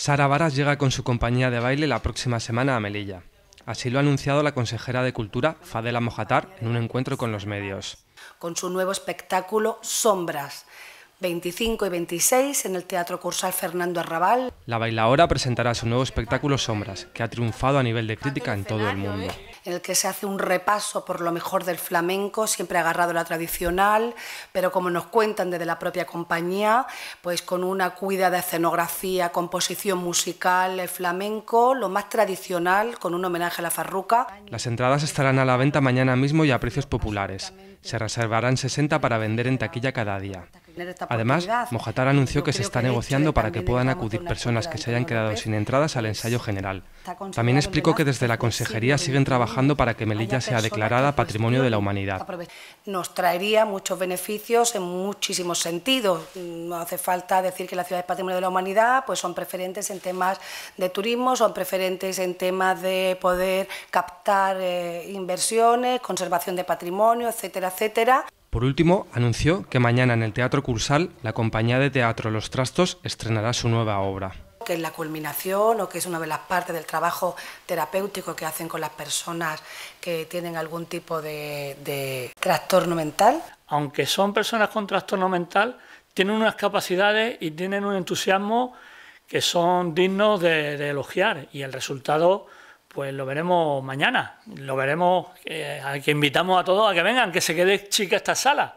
Sara Varas llega con su compañía de baile la próxima semana a Melilla. Así lo ha anunciado la consejera de Cultura, Fadela Mojatar, en un encuentro con los medios. Con su nuevo espectáculo Sombras, 25 y 26 en el Teatro Cursal Fernando Arrabal. La bailaora presentará su nuevo espectáculo Sombras, que ha triunfado a nivel de crítica en todo el mundo en el que se hace un repaso por lo mejor del flamenco, siempre agarrado a la tradicional, pero como nos cuentan desde la propia compañía, pues con una cuida de escenografía, composición musical, el flamenco, lo más tradicional, con un homenaje a la farruca. Las entradas estarán a la venta mañana mismo y a precios populares. Se reservarán 60 para vender en taquilla cada día. Además, Mojatar anunció que se está negociando para que puedan acudir personas que se hayan quedado sin entradas al ensayo general. También explicó que desde la consejería siguen trabajando para que Melilla sea declarada Patrimonio de la Humanidad. Nos traería muchos beneficios en muchísimos sentidos. No hace falta decir que la ciudad es Patrimonio de la Humanidad, pues son preferentes en temas de turismo, son preferentes en temas de poder captar eh, inversiones, conservación de patrimonio, etcétera, etcétera. Por último, anunció que mañana en el Teatro Cursal la compañía de teatro Los Trastos estrenará su nueva obra. Que es la culminación o que es una de las partes del trabajo terapéutico que hacen con las personas que tienen algún tipo de, trastorno mental. Aunque son personas con trastorno mental, tienen unas capacidades y tienen un entusiasmo que son dignos de elogiar y el resultado pues lo veremos mañana. Lo veremos, eh, a que invitamos a todos a que vengan, que se quede chica esta sala.